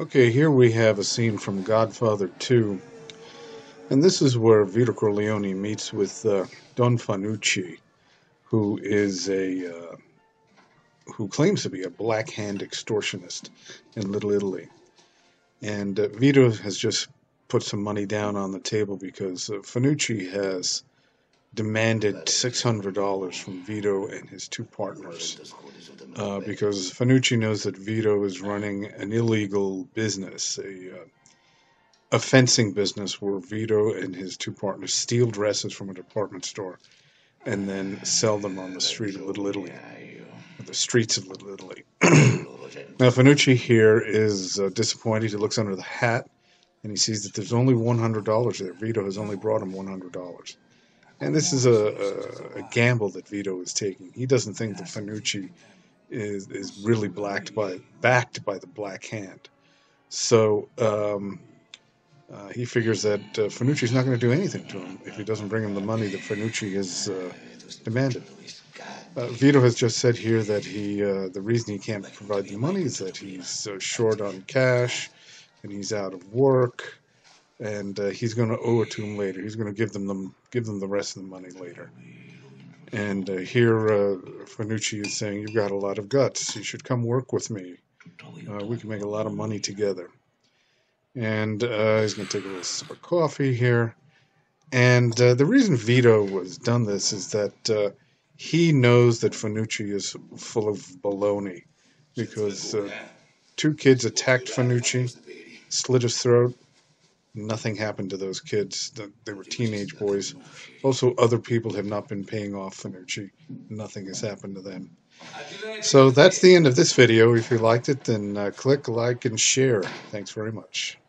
Okay, here we have a scene from Godfather 2. And this is where Vito Corleone meets with uh, Don Fanucci, who is a uh, who claims to be a black hand extortionist in Little Italy. And uh, Vito has just put some money down on the table because uh, Fanucci has demanded $600 from Vito and his two partners uh, because Fanucci knows that Vito is running an illegal business, a, uh, a fencing business where Vito and his two partners steal dresses from a department store and then sell them on the street of Little Italy, the streets of Little Italy. now, Fanucci here is uh, disappointed. He looks under the hat and he sees that there's only $100 there. Vito has only brought him $100. And this is a, a, a, gamble that Vito is taking. He doesn't think that Fanucci is is really backed by backed by the Black Hand. So um, uh, he figures that uh, Fanucci's not going to do anything to him if he doesn't bring him the money that Fanucci has uh, demanded. Uh, Vito has just said here that he uh, the reason he can't provide the money is that he's uh, short on cash and he's out of work and uh, he's going to owe it to him later. He's going to give them the, give them the rest of the money later. And uh, here, uh, Fanucci is saying, "You've got a lot of guts. You should come work with me. Uh, we can make a lot of money together." And uh, he's going to take a little sip of coffee here. And uh, the reason Vito has done this is that he knows that Fanucci is full of baloney because two kids attacked Fanucci, slit his throat, nothing happened to those kids. They were teenage boys. Also, other people have not been paying off Fanucci. Nothing has happened to them. So that's the end of this video. If you liked it, then uh, click like and share. Thanks very much.